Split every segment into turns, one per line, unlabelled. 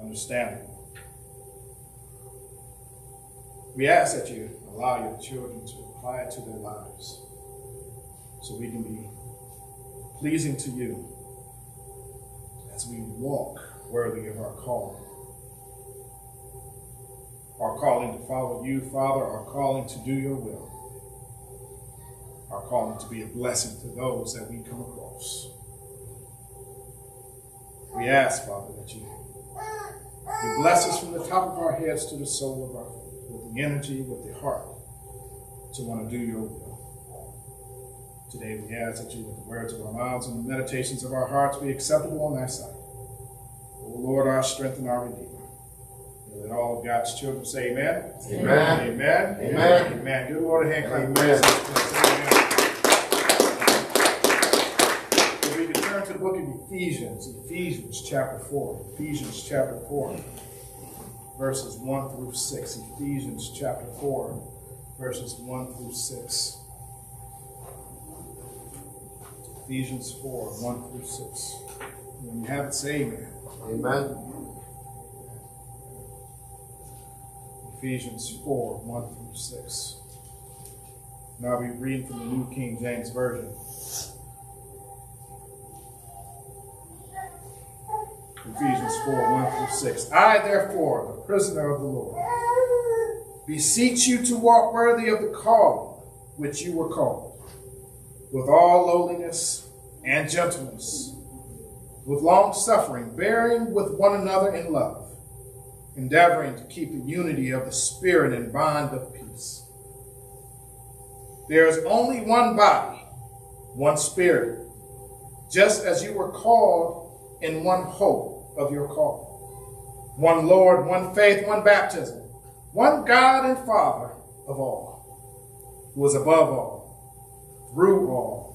understanding. We ask that you allow your children to apply it to their lives so we can be pleasing to you as we walk worthy of our calling. Our calling to follow you, Father, our calling to do your will, our calling to be a blessing to those that we come across. We ask, Father, that you, you bless us from the top of our heads to the sole of our feet, with the energy, with the heart, to want to do your will. Today we ask that you, with the words of our mouths and the meditations of our hearts, be acceptable on thy sight. O Lord, our strength and our Redeemer. And let all of God's children say amen.
Amen.
Amen.
Amen.
Amen. Give the Lord a hand clap.
Amen.
If we can turn to the book of Ephesians, Ephesians chapter 4. Ephesians chapter 4, verses 1 through 6. Ephesians chapter 4, verses 1 through 6. Ephesians 4, 1 through 6. When you have it, say amen.
Amen.
Ephesians 4, 1 through 6. Now I'll be reading from the New King James Version. Ephesians 4, 1 through 6. I, therefore, the prisoner of the Lord, beseech you to walk worthy of the call which you were called, with all lowliness and gentleness, with long suffering, bearing with one another in love, endeavoring to keep the unity of the Spirit in bond of peace. There is only one body, one Spirit, just as you were called in one hope of your call. One Lord, one faith, one baptism, one God and Father of all, who is above all, through all,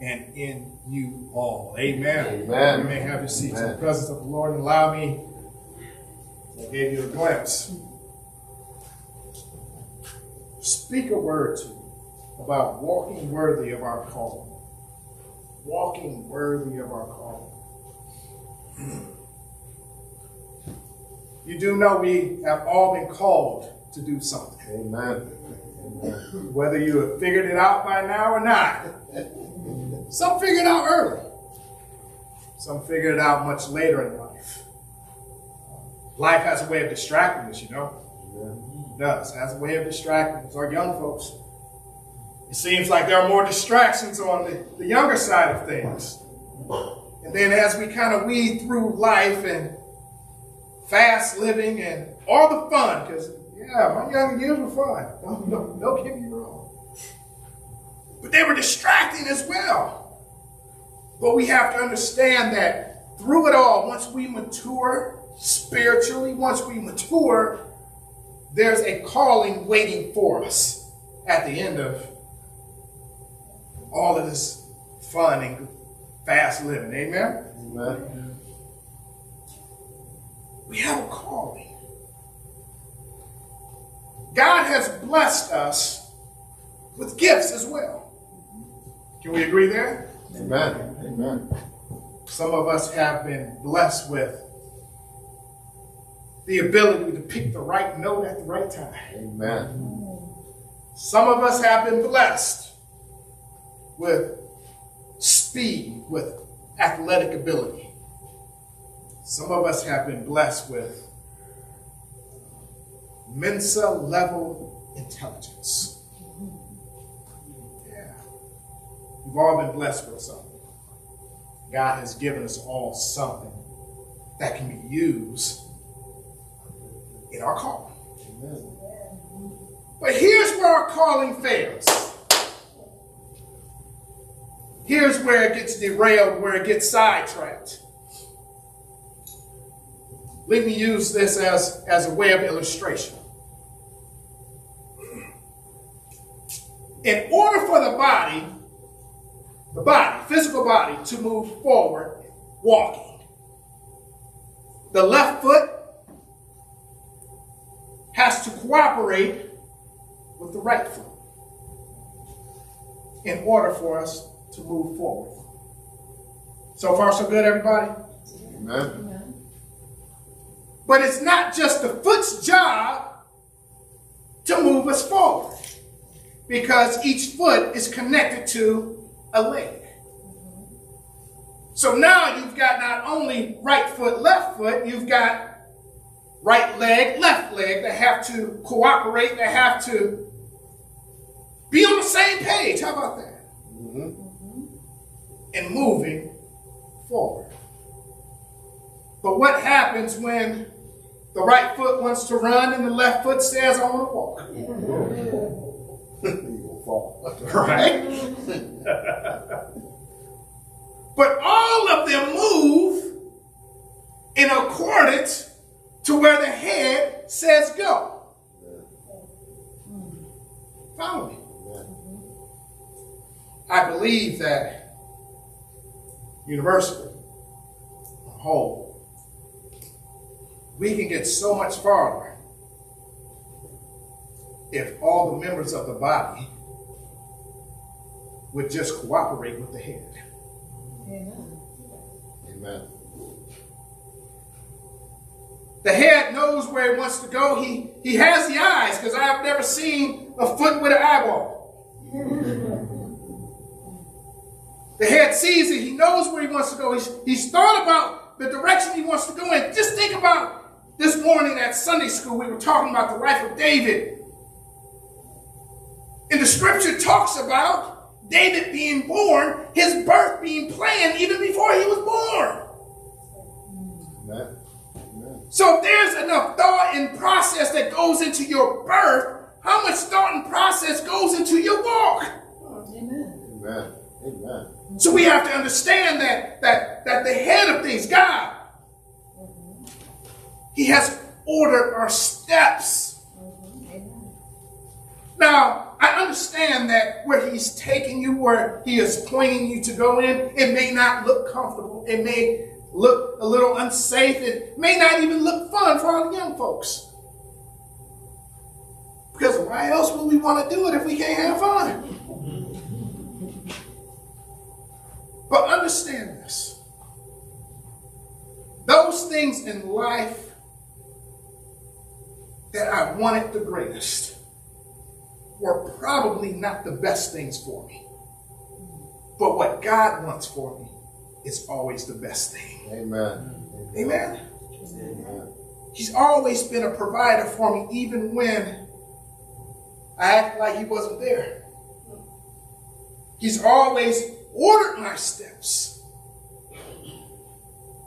and in you all. Amen.
Amen.
You may have your seats in the presence of the Lord and allow me. I gave you a glimpse. Speak a word to you about walking worthy of our call. Walking worthy of our call. You do know we have all been called to do something.
Amen. Amen.
Whether you have figured it out by now or not. Some figured it out early. Some figured it out much later in life. Life has a way of distracting us, you know. It does. It has a way of distracting us. Our young folks. It seems like there are more distractions on the, the younger side of things. And then as we kind of weed through life and fast living and all the fun, because yeah, my younger years were fun. Don't, don't, don't get me wrong. But they were distracting as well. But we have to understand that through it all, once we mature spiritually, once we mature, there's a calling waiting for us at the end of all of this fun and fast living. Amen?
Amen.
We have a calling. God has blessed us with gifts as well. Can we agree there?
Amen. Amen.
Some of us have been blessed with the ability to pick the right note at the right time.
Amen.
Some of us have been blessed with speed, with athletic ability. Some of us have been blessed with Mensa level intelligence. Yeah. We've all been blessed with something. God has given us all something that can be used in our calling. But here's where our calling fails. Here's where it gets derailed, where it gets sidetracked. Let me use this as, as a way of illustration. In order for the body, the body, physical body, to move forward walking, the left foot has to cooperate with the right foot in order for us to move forward. So far, so good, everybody?
Amen.
But it's not just the foot's job to move us forward because each foot is connected to a leg. So now you've got not only right foot, left foot, you've got right leg, left leg that have to cooperate, that have to be on the same page. How about that? Mm-hmm. And moving forward. But what happens when the right foot wants to run and the left foot says, I want to walk?
you will fall.
Right? but all of them move in accordance to where the head says go. Follow me. I believe that universally, whole, we can get so much farther if all the members of the body would just cooperate with the head.
Amen. Amen.
The head knows where he wants to go. He, he has the eyes because I've never seen a foot with an eyeball. the head sees it. He knows where he wants to go. He's, he's thought about the direction he wants to go in. Just think about this morning at Sunday school. We were talking about the life of David. And the scripture talks about David being born, his birth being planned even before he was born.
Amen.
So if there's enough thought and process that goes into your birth, how much thought and process goes into your walk?
Amen. Amen. Amen.
So we have to understand that that that the head of things, God, He has ordered our steps. Now, I understand that where He's taking you, where He is pointing you to go in, it may not look comfortable. It may look a little unsafe. It may not even look fun for our young folks. Because why else would we want to do it if we can't have fun? But understand this. Those things in life that I wanted the greatest were probably not the best things for me. But what God wants for me is always the best thing.
Amen.
Amen. Amen. He's always been a provider for me, even when I act like he wasn't there. He's always ordered my steps.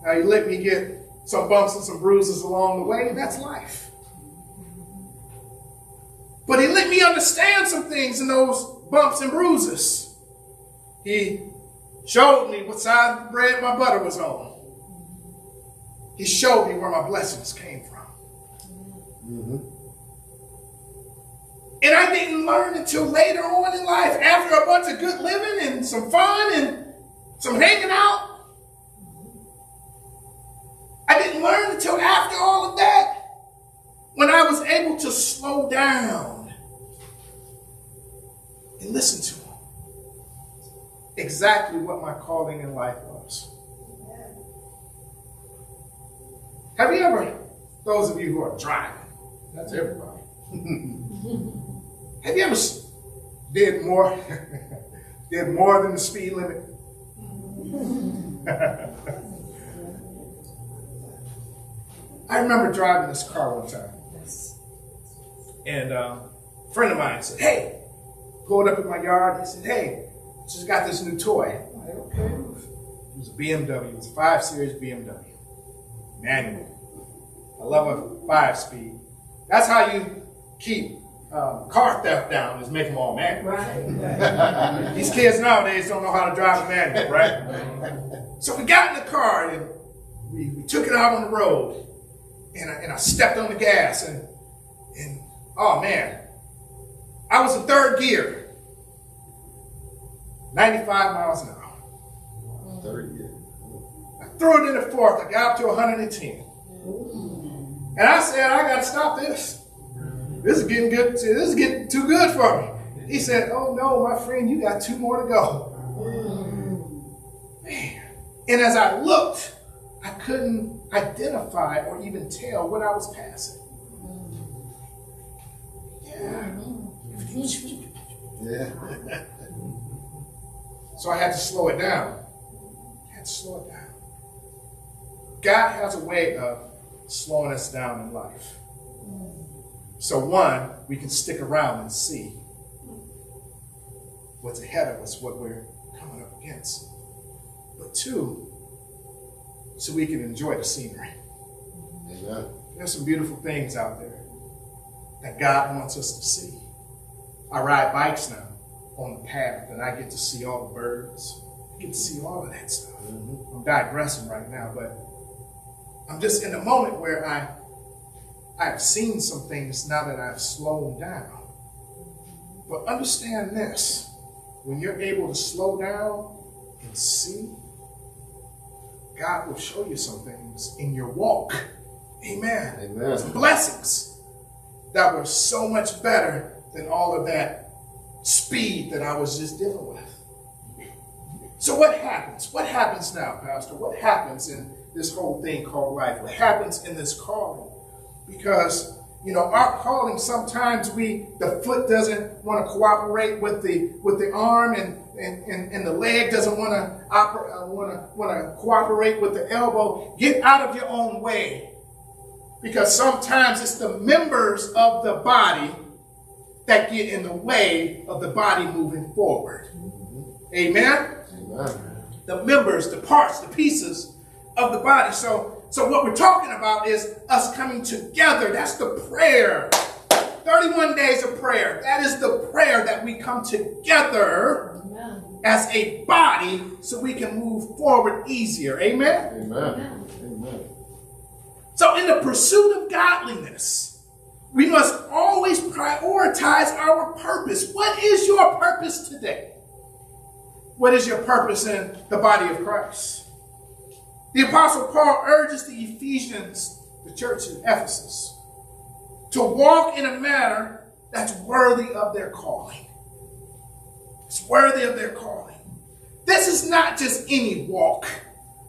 Now, he let me get some bumps and some bruises along the way, that's life. But he let me understand some things in those bumps and bruises. He showed me what side of the bread my butter was on. He showed me where my blessings came from. Mm-hmm. And I didn't learn until later on in life, after a bunch of good living and some fun and some hanging out. I didn't learn until after all of that when I was able to slow down and listen to him. Exactly what my calling in life was. Have you ever, those of you who are driving, that's everybody. Have you ever did more, did more than the speed limit? I remember driving this car one time. And um, a friend of mine said, hey, pulled up in my yard. He said, hey, just got this new toy. I'm like, okay. It was a BMW. It was a 5 Series BMW manual. I love a five speed. That's how you keep um, car theft down is make them all manual. Right. These kids nowadays don't know how to drive a manual, right? So we got in the car and we, we took it out on the road and I, and I stepped on the gas and, and oh man, I was in third gear, 95 miles an hour.
Third gear.
I threw it in the fourth. I got up to 110. And I said, I got to stop this. This is getting good. This is getting too good for me. He said, Oh no, my friend, you got two more to go. Man. And as I looked, I couldn't identify or even tell what I was passing. Yeah.
Yeah.
So I had to slow it down. I had to slow it down. God has a way of slowing us down in life. So, one, we can stick around and see what's ahead of us, what we're coming up against. But two, so we can enjoy the scenery.
Amen.
There's some beautiful things out there that God wants us to see. I ride bikes now on the path, and I get to see all the birds. I get to see all of that stuff. Mm-hmm. I'm digressing right now, but I'm just in a moment where I I've seen some things now that I've slowed down. But understand this when you're able to slow down and see, God will show you some things in your walk. Amen.
Amen.
Some blessings that were so much better than all of that speed that I was just dealing with. So, what happens? What happens now, Pastor? What happens in this whole thing called life? What happens in this calling? Because you know our calling sometimes we the foot doesn't want to cooperate with the with the arm and and, and, and the leg doesn't want to oper- want to want to cooperate with the elbow get out of your own way because sometimes it's the members of the body that get in the way of the body moving forward amen
Amen.
the members, the parts, the pieces of the body. So, so what we're talking about is us coming together. That's the prayer. 31 days of prayer. That is the prayer that we come together as a body so we can move forward easier. Amen.
Amen. Amen.
So, in the pursuit of godliness, we must always prioritize our purpose. What is your purpose today? What is your purpose in the body of Christ? The Apostle Paul urges the Ephesians, the church in Ephesus, to walk in a manner that's worthy of their calling. It's worthy of their calling. This is not just any walk.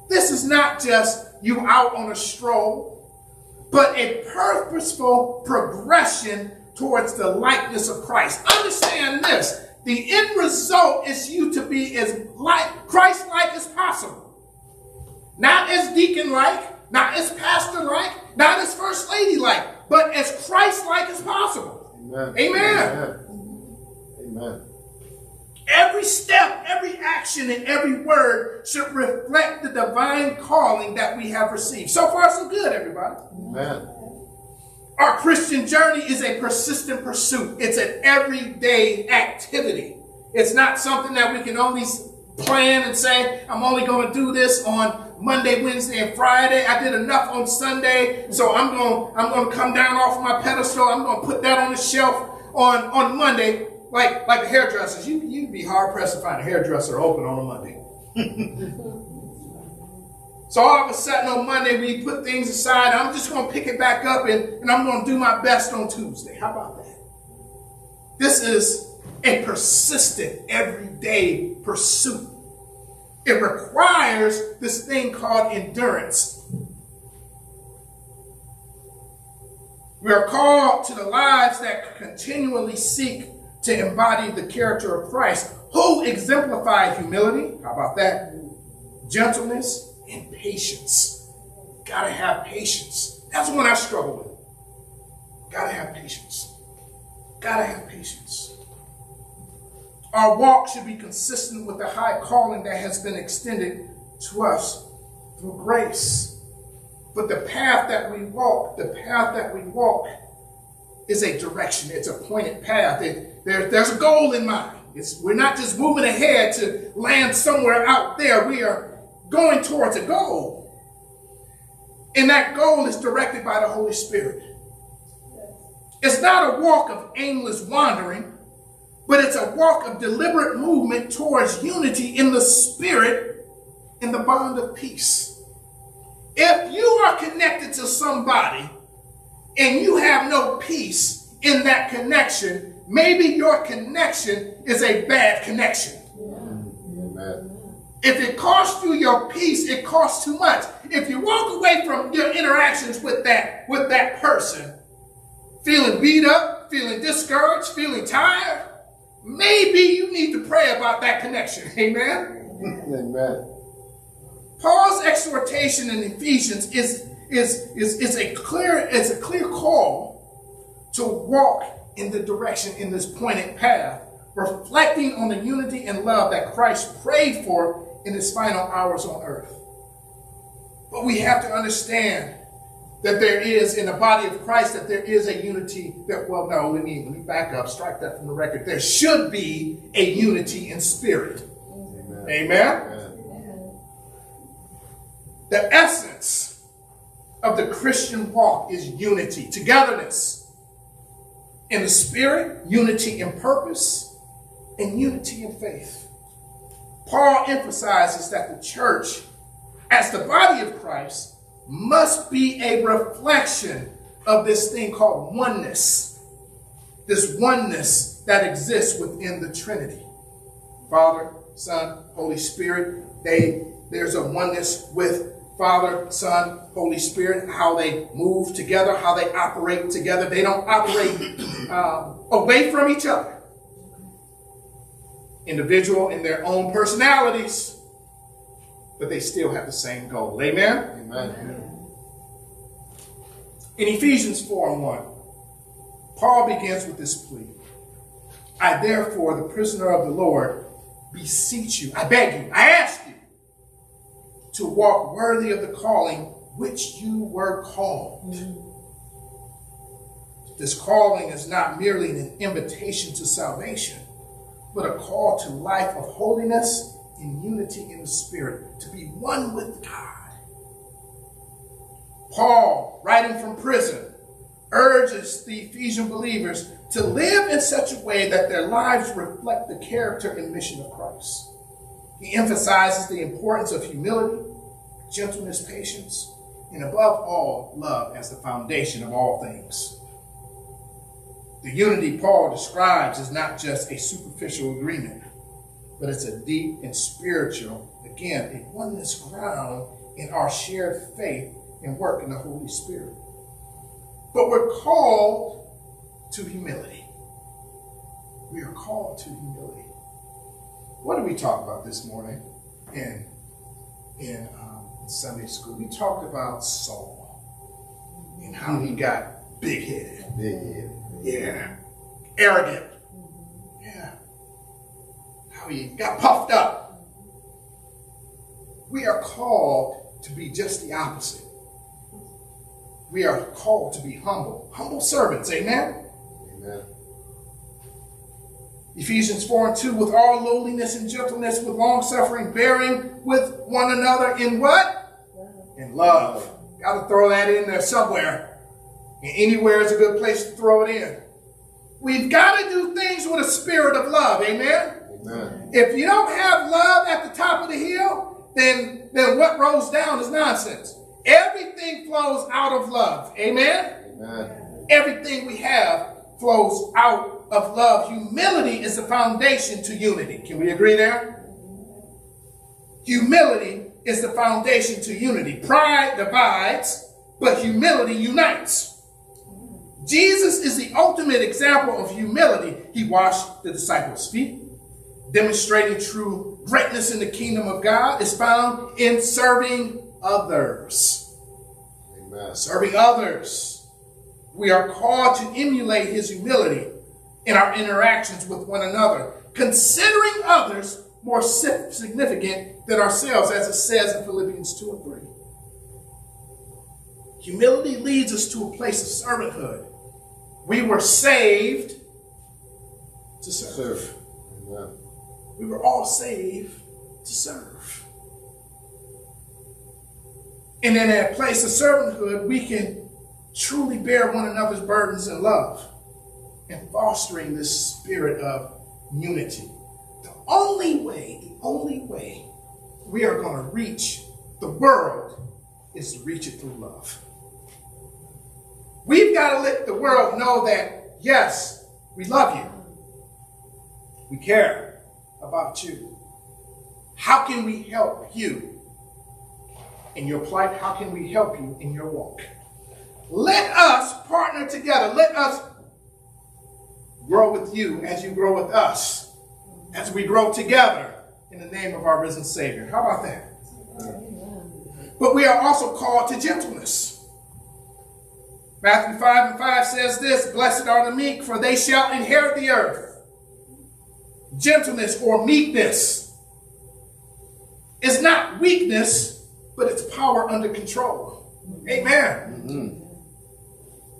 This is not just you out on a stroll, but a purposeful progression towards the likeness of Christ. Understand this. The end result is you to be as like Christ-like as possible. Not as deacon-like, not as pastor-like, not as first lady-like, but as Christ-like as possible.
Amen.
Amen.
Amen.
Every step, every action, and every word should reflect the divine calling that we have received. So far, so good, everybody.
Amen.
Our Christian journey is a persistent pursuit. It's an everyday activity. It's not something that we can only plan and say, I'm only going to do this on Monday, Wednesday, and Friday. I did enough on Sunday, so I'm going I'm going to come down off my pedestal. I'm going to put that on the shelf on on Monday, like like the hairdressers. You you'd be hard pressed to find a hairdresser open on a Monday. So all of a sudden on Monday, we put things aside. I'm just going to pick it back up and, and I'm going to do my best on Tuesday. How about that? This is a persistent, everyday pursuit. It requires this thing called endurance. We are called to the lives that continually seek to embody the character of Christ, who exemplified humility. How about that? Gentleness and patience. Gotta have patience. That's what I struggle with. Gotta have patience. Gotta have patience. Our walk should be consistent with the high calling that has been extended to us through grace. But the path that we walk, the path that we walk is a direction. It's a pointed path. It, there, there's a goal in mind. It's, we're not just moving ahead to land somewhere out there. We are going towards a goal. And that goal is directed by the Holy Spirit. It's not a walk of aimless wandering, but it's a walk of deliberate movement towards unity in the spirit in the bond of peace. If you are connected to somebody and you have no peace in that connection, maybe your connection is a bad connection. If it costs you your peace, it costs too much. If you walk away from your interactions with that, with that person, feeling beat up, feeling discouraged, feeling tired, maybe you need to pray about that connection. Amen.
Amen.
Paul's exhortation in Ephesians is, is, is, is a clear, is a clear call to walk in the direction in this pointed path, reflecting on the unity and love that Christ prayed for in his final hours on earth. But we have to understand that there is in the body of Christ that there is a unity that well no let me let me back up strike that from the record there should be a unity in spirit
Amen.
amen
Amen.
the essence of the Christian walk is unity togetherness in the spirit unity in purpose and unity in faith Paul emphasizes that the church, as the body of Christ, must be a reflection of this thing called oneness. This oneness that exists within the Trinity. Father, Son, Holy Spirit. They there's a oneness with Father, Son, Holy Spirit, how they move together, how they operate together. They don't operate um, away from each other individual in their own personalities, but they still have the same goal. Amen?
Amen.
In Ephesians 4 and 1, Paul begins with this plea I, therefore, the prisoner of the Lord, beseech you, I beg you, I ask you to walk worthy of the calling which you were called. This calling is not merely an invitation to salvation but a call to life of holiness and unity in the Spirit, to be one with God. Paul, writing from prison, urges the Ephesian believers to live in such a way that their lives reflect the character and mission of Christ. He emphasizes the importance of humility, gentleness, patience, and above all, love as the foundation of all things. The unity Paul describes is not just a superficial agreement, but it's a deep and spiritual, again, a oneness ground in our shared faith and work in the Holy Spirit. But we're called to humility. We are called to humility. What did we talk about this morning in, in um, Sunday school? We talked about Saul and how he got big headed.
Big head.
Yeah. Arrogant. Yeah. How he got puffed up. We are called to be just the opposite. We are called to be humble. Humble servants. Amen.
Amen.
Ephesians 4 and 2, with all lowliness and gentleness, with long suffering, bearing with one another in what? In love. Got to throw that in there somewhere. And anywhere is a good place to throw it in. We've got to do things with a spirit of love. Amen.
Amen.
If you don't have love at the top of the hill, then, then what rolls down is nonsense. Everything flows out of love. Amen.
Amen.
Everything we have flows out of love. Humility is the foundation to unity. Can we agree there? Humility is the foundation to unity. Pride divides, but humility unites. Jesus is the ultimate example of humility. He washed the disciples' feet, demonstrating true greatness in the kingdom of God is found in serving others.
Amen.
Serving others. We are called to emulate his humility in our interactions with one another, considering others more significant than ourselves, as it says in Philippians 2 and 3. Humility leads us to a place of servanthood. We were saved to serve.
Serve.
We were all saved to serve. And in that place of servanthood, we can truly bear one another's burdens in love and fostering this spirit of unity. The only way, the only way we are going to reach the world is to reach it through love. We've got to let the world know that, yes, we love you. We care about you. How can we help you in your plight? How can we help you in your walk? Let us partner together. Let us grow with you as you grow with us, as we grow together in the name of our risen Savior. How about that? But we are also called to gentleness. Matthew 5 and 5 says this Blessed are the meek, for they shall inherit the earth. Gentleness or meekness is not weakness, but it's power under control. Amen. Mm-hmm.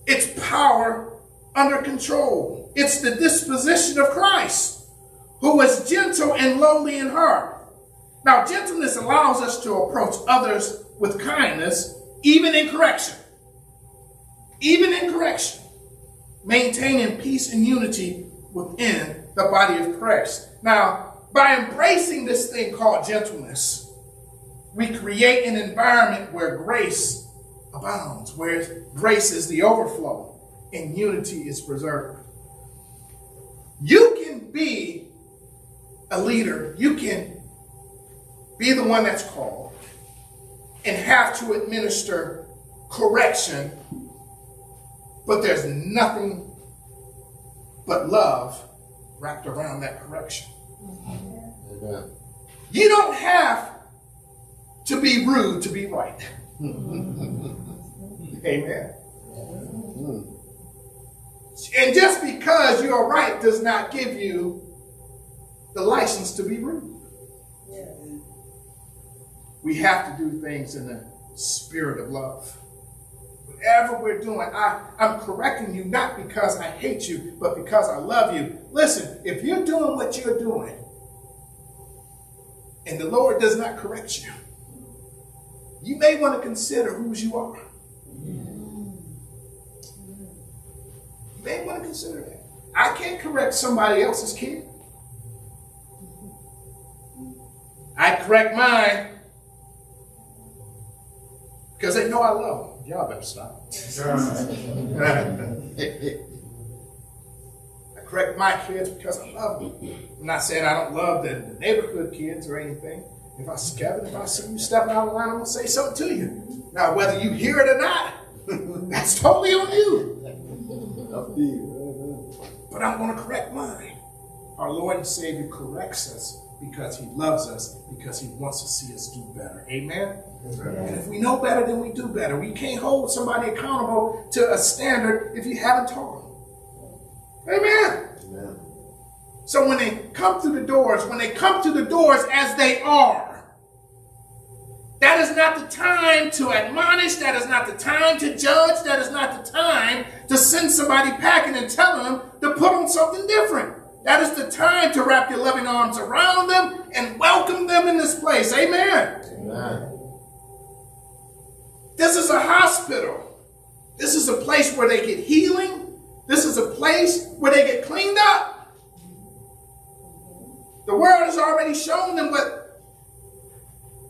It's power under control. It's the disposition of Christ, who was gentle and lowly in heart. Now, gentleness allows us to approach others with kindness, even in correction. Even in correction. Maintaining peace and unity within the body of Christ. Now, by embracing this thing called gentleness, we create an environment where grace abounds, where grace is the overflow and unity is preserved. You can be a leader, you can be the one that's called, and have to administer correction, but there's nothing but love wrapped around that correction. Amen. You don't have to be rude to be right. Amen. And just because you're right does not give you the license to be rude. We have to do things in the spirit of love. Whatever we're doing, I, I'm correcting you not because I hate you, but because I love you. Listen, if you're doing what you're doing, and the Lord does not correct you, you may want to consider whose you are. You may want to consider that. I can't correct somebody else's kid. I correct mine because they know I love them. Y'all better stop. I correct my kids because I love them. I'm not saying I don't love the, the neighborhood kids or anything. If I, Kevin, if I see you stepping out of line, I'm going to say something to you. Now, whether you hear it or not, that's totally on you. But I'm going to correct mine. Our Lord and Savior corrects us because he loves us, because he wants to see us do better. Amen? And if we know better, then we do better. We can't hold somebody accountable to a standard if you haven't taught them. Amen. Amen. So when they come through the doors, when they come to the doors as they are, that is not the time to admonish. That is not the time to judge. That is not the time to send somebody packing and tell them to put on something different. That is the time to wrap your loving arms around them and welcome them in this place. Amen. Amen. This is a hospital. This is a place where they get healing. This is a place where they get cleaned up. The world has already shown them what,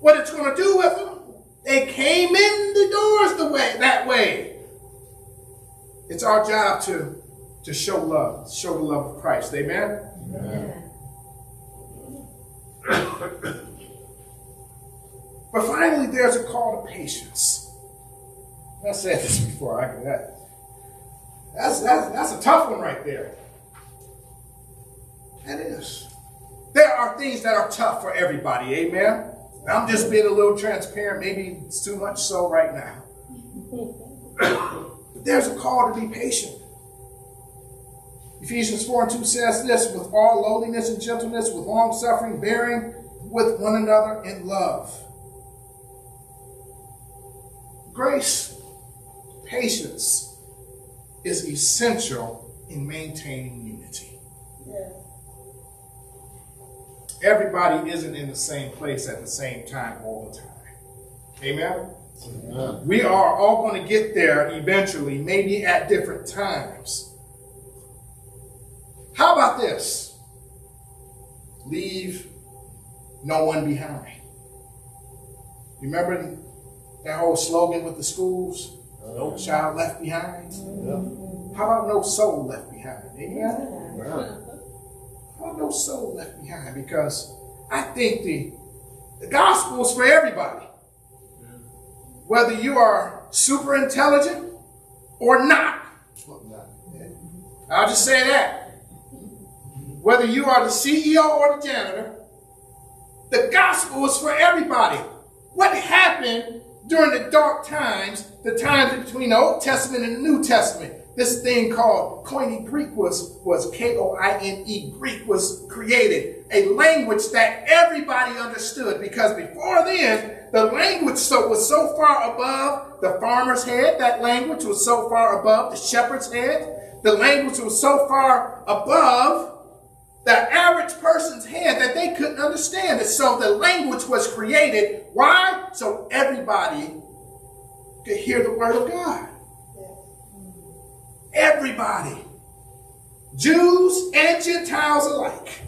what it's going to do with them. They came in the doors the way that way. It's our job to, to show love, show the love of Christ. Amen? Amen. but finally, there's a call to patience. I said this before. I that. That's, that's, that's a tough one right there. That is. There are things that are tough for everybody. Amen. I'm just being a little transparent. Maybe it's too much so right now. but there's a call to be patient. Ephesians 4 and 2 says this with all lowliness and gentleness, with long suffering, bearing with one another in love. Grace patience is essential in maintaining Everybody isn't in the same place at the same time all the time. Amen? Amen. We are all going to get there eventually, maybe at different times. How about this? Leave no one behind. Remember that whole slogan with the schools? No child left behind. How about no soul left behind? Amen. How about no soul left behind? Because I think the The gospel is for everybody. Whether you are super intelligent or not. I'll just say that. Whether you are the CEO or the janitor, the gospel is for everybody. What happened during the dark times, the times between the Old Testament and the New Testament? This thing called Koine Greek was, was K-O-I-N-E. Greek was created, a language that everybody understood because before then, the language so, was so far above the farmer's head, that language was so far above the shepherd's head, the language was so far above the average person's head that they couldn't understand it. So the language was created. Why? So everybody could hear the word of God. Everybody. Jews and Gentiles alike.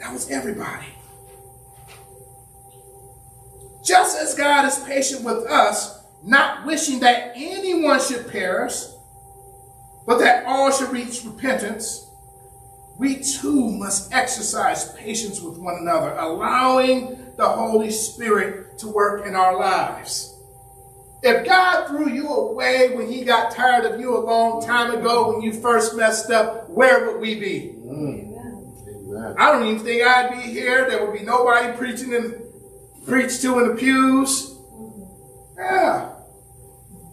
That was everybody. Just as God is patient with us, not wishing that anyone should perish, but that all should reach repentance, we too must exercise patience with one another, allowing the Holy Spirit to work in our lives. If God threw you away when he got tired of you a long time ago when you first messed up, where would we be? Amen. I don't even think I'd be here. There would be nobody preaching and preached to in the pews. Yeah.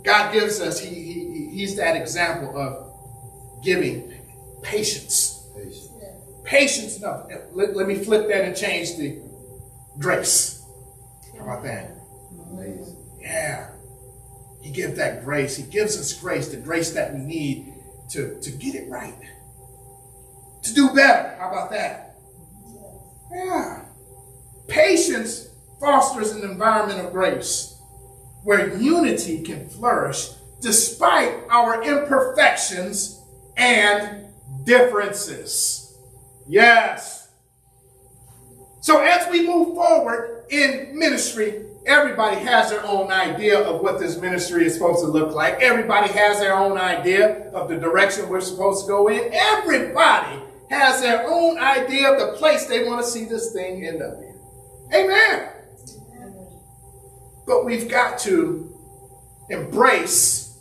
God gives us, he, he, he's that example of giving patience. Patience. Patience. No, let, let me flip that and change the grace. How about that? Amazing. Yeah. He gives that grace. He gives us grace, the grace that we need to, to get it right. To do better. How about that? Yeah. Patience fosters an environment of grace where unity can flourish despite our imperfections and differences. Yes. So as we move forward in ministry, everybody has their own idea of what this ministry is supposed to look like. Everybody has their own idea of the direction we're supposed to go in. Everybody has their own idea of the place they want to see this thing end up in. Amen. But we've got to embrace,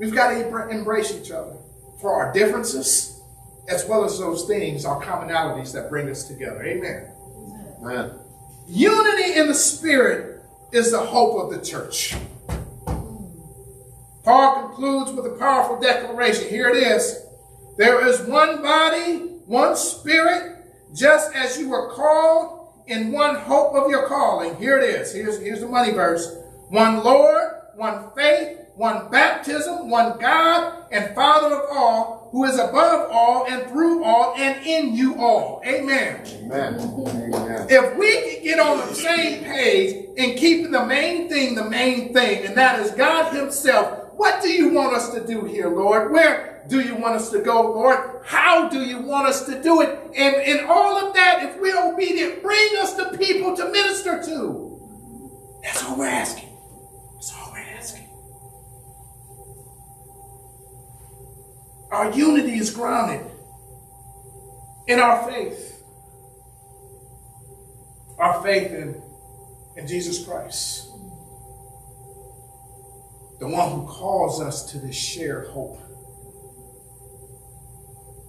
we've got to embrace each other for our differences as well as those things, our commonalities that bring us together. Amen. Amen. Unity in the Spirit is the hope of the church. Paul concludes with a powerful declaration. Here it is. There is one body, one spirit, just as you were called in one hope of your calling. Here it is. Here's, here's the money verse. One Lord, one faith, one baptism, one God and Father of all, who is above all and through all and in you all. Amen. Amen. Amen. If we can get on the same page in keeping the main thing the main thing, and that is God Himself, what do you want us to do here, Lord? Where do you want us to go, Lord? How do you want us to do it? And in all of that, if we're obedient, bring us the people to minister to. That's all we're asking. Our unity is grounded in our faith. Our faith in, in Jesus Christ. The one who calls us to this shared hope,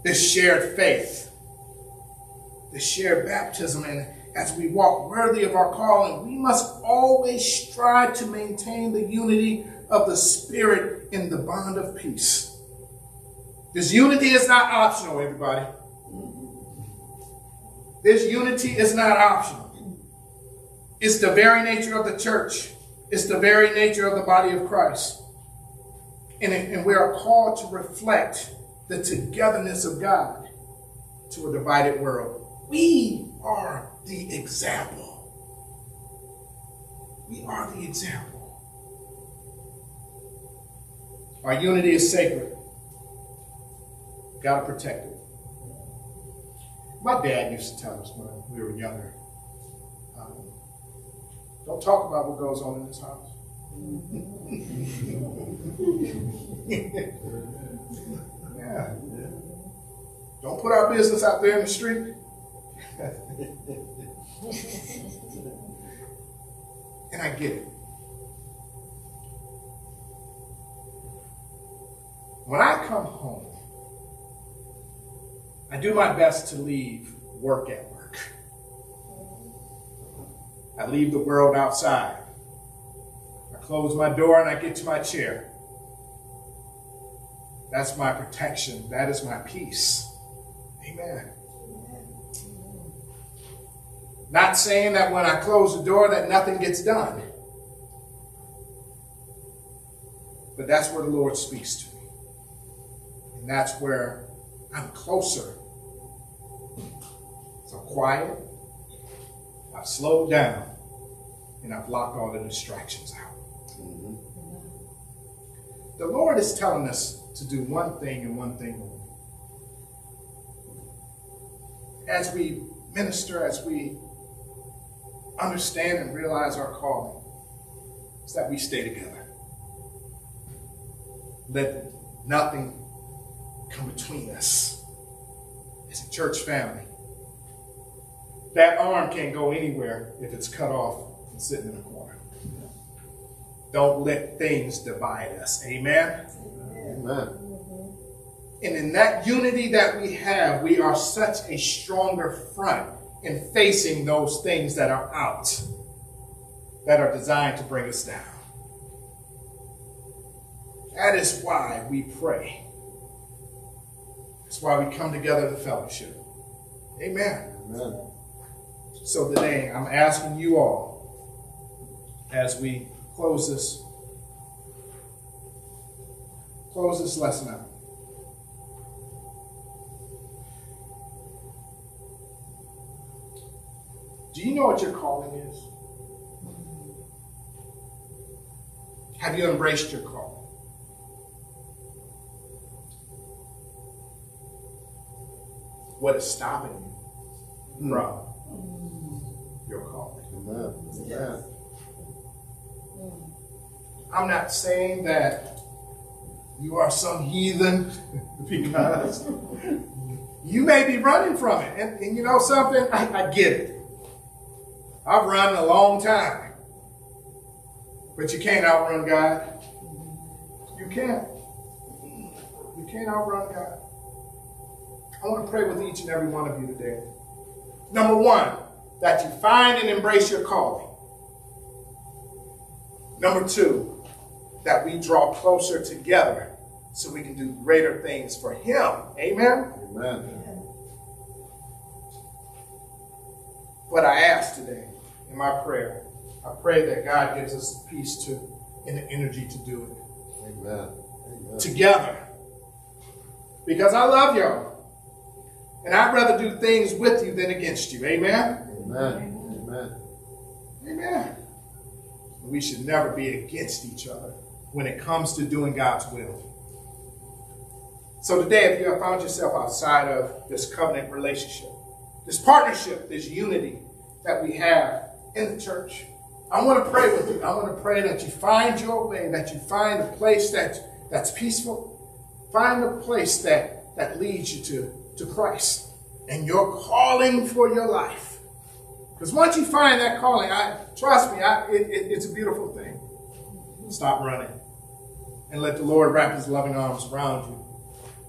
this shared faith, this shared baptism. And as we walk worthy of our calling, we must always strive to maintain the unity of the Spirit in the bond of peace. This unity is not optional, everybody. This unity is not optional. It's the very nature of the church. It's the very nature of the body of Christ. And, and we are called to reflect the togetherness of God to a divided world. We are the example. We are the example. Our unity is sacred. Got to protect it. My dad used to tell us when we were younger, um, don't talk about what goes on in this house. yeah. Don't put our business out there in the street. and I get it. When I come home, I do my best to leave work at work. I leave the world outside. I close my door and I get to my chair. That's my protection. That is my peace. Amen. Not saying that when I close the door that nothing gets done. But that's where the Lord speaks to me. And that's where I'm closer. So quiet. I've slowed down. And I've locked all the distractions out. Mm-hmm. The Lord is telling us to do one thing and one thing only. As we minister, as we understand and realize our calling, is that we stay together. Let nothing come between us as a church family. That arm can't go anywhere if it's cut off and sitting in a corner. Don't let things divide us. Amen.
Amen.
And in that unity that we have, we are such a stronger front in facing those things that are out, that are designed to bring us down. That is why we pray. That's why we come together to fellowship. Amen.
Amen.
So today, I'm asking you all, as we close this, close this lesson out. Do you know what your calling is? Have you embraced your calling? What is stopping you hmm. from your calling? I'm not saying that you are some heathen because you may be running from it. And, and you know something? I, I get it. I've run a long time. But you can't outrun God. You can't. You can't outrun God. I want to pray with each and every one of you today. Number one, that you find and embrace your calling. Number two, that we draw closer together so we can do greater things for Him. Amen?
Amen.
What I ask today in my prayer, I pray that God gives us the peace to and the energy to do it.
Amen. Amen.
Together. Because I love y'all. And I'd rather do things with you than against you. Amen?
Amen. Amen.
Amen. We should never be against each other when it comes to doing God's will. So today, if you have found yourself outside of this covenant relationship, this partnership, this unity that we have in the church, I want to pray with you. I want to pray that you find your way, that you find a place that, that's peaceful. Find a place that, that leads you to, to Christ and your calling for your life. Because once you find that calling, I trust me, I, it, it, it's a beautiful thing. Stop running and let the Lord wrap his loving arms around you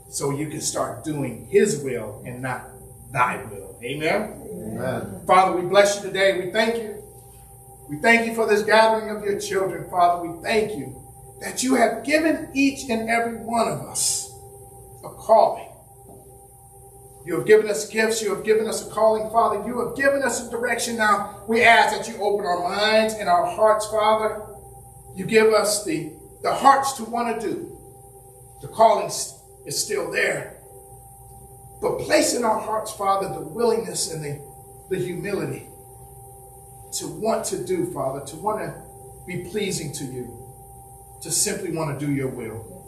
so you can start doing his will and not thy will. Amen.
Amen.
Father, we bless you today. We thank you. We thank you for this gathering of your children, Father. We thank you that you have given each and every one of us a calling. You have given us gifts. You have given us a calling, Father. You have given us a direction. Now we ask that you open our minds and our hearts, Father. You give us the, the hearts to want to do. The calling is still there. But place in our hearts, Father, the willingness and the, the humility to want to do, Father, to want to be pleasing to you, to simply want to do your will.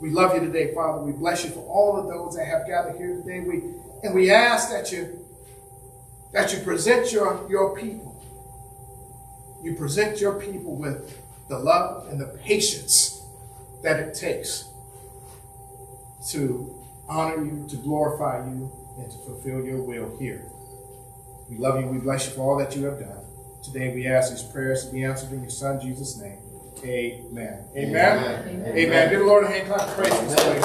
We love you today, Father. We bless you for all of those that have gathered here today. We and we ask that you that you present your, your people. You present your people with the love and the patience that it takes to honor you, to glorify you, and to fulfill your will here. We love you. We bless you for all that you have done. Today we ask these prayers to be answered in your Son, Jesus' name. Amen. Amen. Amen. Give the Lord a hand clap of praise in this place.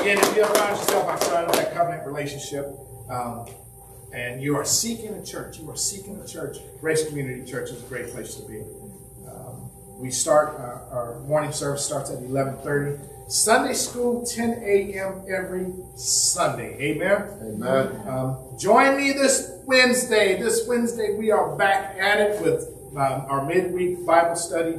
Again, if you have found yourself outside of that covenant relationship, um, and you are seeking a church, you are seeking a church, Grace Community Church is a great place to be. Um, we start, uh, our morning service starts at 11.30. Sunday school, 10 a.m. every Sunday. Amen?
Amen.
Um, join me this Wednesday. This Wednesday, we are back at it with um, our midweek Bible study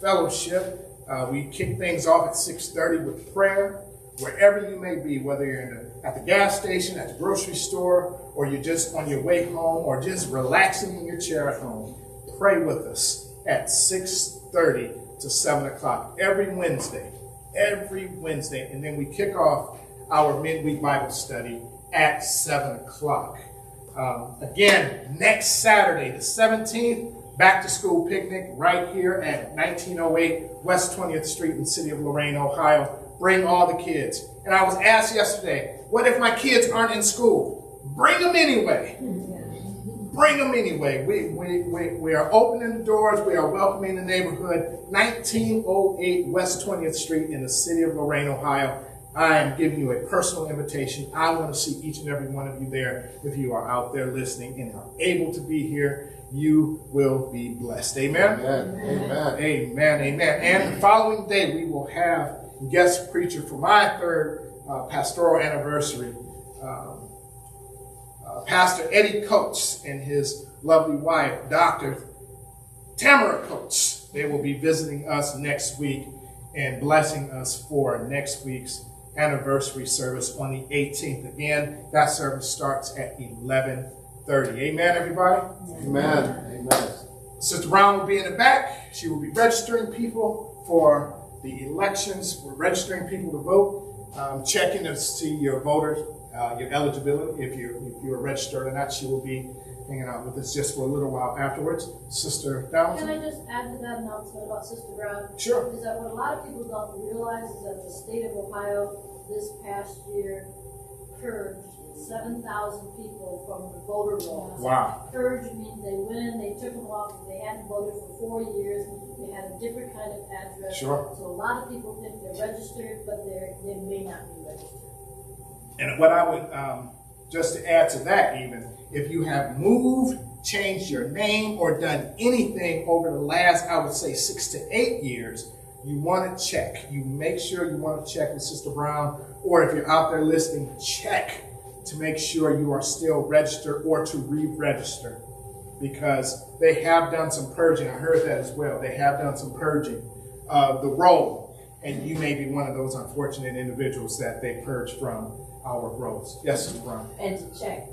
fellowship. Uh, we kick things off at 6.30 with prayer. Wherever you may be, whether you're the, at the gas station, at the grocery store, or you're just on your way home, or just relaxing in your chair at home, pray with us at 6.30 to 7 o'clock every Wednesday. Every Wednesday. And then we kick off our midweek Bible study at 7 o'clock. Um, again, next Saturday, the 17th, back to school picnic right here at 1908 West 20th Street in the city of Lorain, Ohio. Bring all the kids. And I was asked yesterday, what if my kids aren't in school? Bring them anyway. Bring them anyway. We, we, we, we are opening the doors. We are welcoming the neighborhood. 1908 West 20th Street in the city of Lorain, Ohio. I am giving you a personal invitation. I want to see each and every one of you there. If you are out there listening and are able to be here, you will be blessed. Amen.
Amen. Amen.
Amen. Amen. And the following day, we will have guest preacher for my third uh, pastoral anniversary, um, uh, Pastor Eddie Coates and his lovely wife, Dr. Tamara Coates. They will be visiting us next week and blessing us for next week's anniversary service on the 18th. Again, that service starts at 11:30. Amen, everybody.
Amen. Amen.
Sister Brown will be in the back. She will be registering people for the elections. We're registering people to vote, um, checking to see your voter, uh, your eligibility. If you if you are registered or not, she will be hanging out with us just for a little while afterwards. Sister
Can I just add to that announcement about Sister Brown?
Sure.
Is that what a lot of people don't realize is that the state of Ohio this past year purged seven thousand people from the voter rolls.
Wow.
Purge means they went in, they took them off, they hadn't voted for four years, they had a different kind of address.
Sure.
So a lot of people think they're registered, but they're, they may not be registered.
And what I would um, just to add to that, even if you have moved, changed your name, or done anything over the last, I would say, six to eight years, you want to check. You make sure you want to check with Sister Brown, or if you're out there listening, check to make sure you are still registered or to re-register because they have done some purging. I heard that as well. They have done some purging of the roll, and you may be one of those unfortunate individuals that they purge from our rolls. Yes, Sister
And to check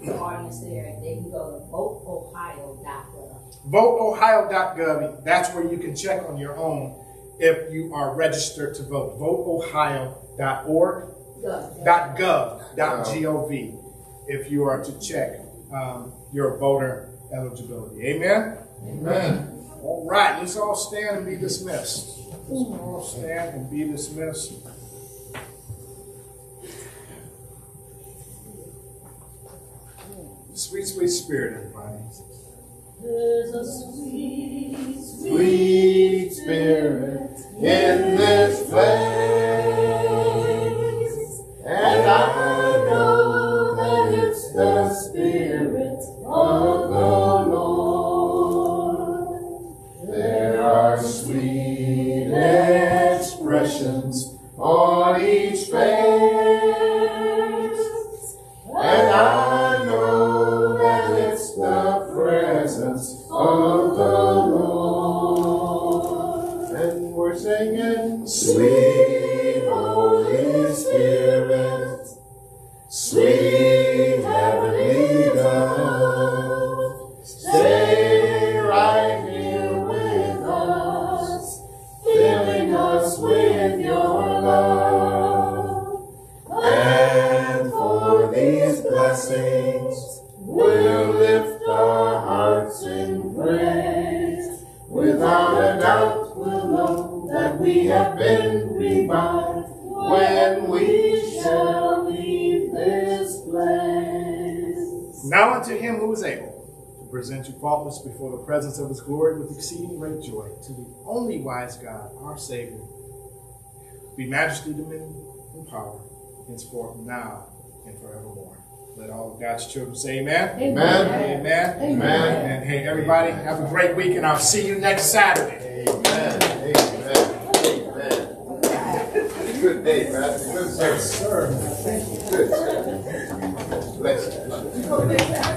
the audience there, they can go to voteohio.gov.
VoteOhio.gov, that's where you can check on your own if you are registered to vote. VoteOhio.org,
Gov.
dot gov, dot gov, if you are to check um, your voter eligibility. Amen?
Amen.
All right, let's all stand and be dismissed. Let's all stand and be dismissed. Sweet, sweet spirit, everybody.
There's a sweet,
Sweet spirit in this place. And I know that it's the spirit of the Lord. There are sweet expressions on each face.
Present you faultless before the presence of his glory with exceeding great joy, to the only wise God, our Savior, be majesty, dominion, and power, henceforth, now, and forevermore. Let all of God's children say amen.
Amen.
Amen.
Amen.
And hey, everybody, have a great week, and I'll see you next Saturday.
Amen. Amen. Amen. Good day, Pastor. Good service.
Sir.
Good. Bless you.